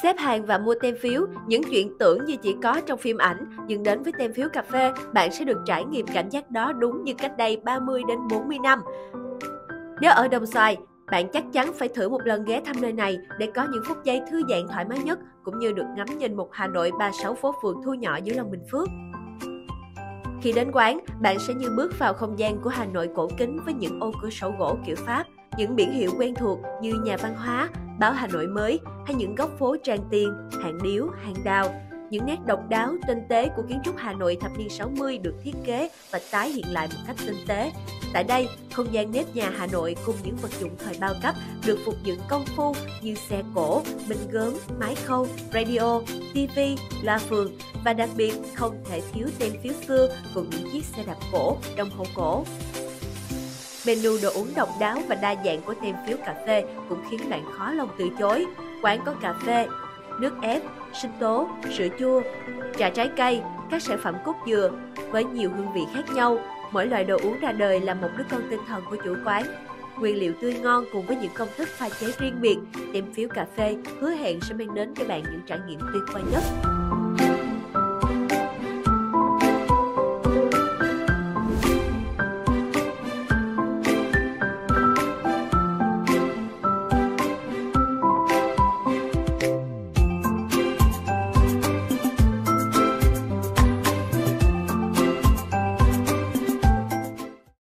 Xếp hàng và mua tem phiếu, những chuyện tưởng như chỉ có trong phim ảnh, nhưng đến với tem phiếu cà phê, bạn sẽ được trải nghiệm cảm giác đó đúng như cách đây 30 đến 40 năm. Nếu ở Đồng Xoài, bạn chắc chắn phải thử một lần ghé thăm nơi này để có những phút giây thư giãn thoải mái nhất, cũng như được ngắm nhìn một Hà Nội 36 phố phường thu nhỏ dưới lòng Bình Phước. Khi đến quán, bạn sẽ như bước vào không gian của Hà Nội cổ kính với những ô cửa sổ gỗ kiểu Pháp, những biển hiệu quen thuộc như nhà văn hóa, báo Hà Nội mới hay những góc phố trang tiền, hàng điếu, hàng đào. Những nét độc đáo, tinh tế của kiến trúc Hà Nội thập niên 60 được thiết kế và tái hiện lại một cách tinh tế. Tại đây, không gian nếp nhà Hà Nội cùng những vật dụng thời bao cấp được phục dựng công phu như xe cổ, bình gớm, máy khâu, radio, TV, loa phường và đặc biệt không thể thiếu tem phiếu xưa cùng những chiếc xe đạp cổ, đồng hồ cổ. Menu đồ uống độc đáo và đa dạng của tem phiếu cà phê cũng khiến bạn khó lòng từ chối. Quán có cà phê, nước ép, sinh tố, sữa chua, trà trái cây, các sản phẩm cốt dừa với nhiều hương vị khác nhau. Mỗi loại đồ uống ra đời là một đứa con tinh thần của chủ quán. Nguyên liệu tươi ngon cùng với những công thức pha chế riêng biệt, tem phiếu cà phê hứa hẹn sẽ mang đến cho bạn những trải nghiệm tuyệt vời nhất.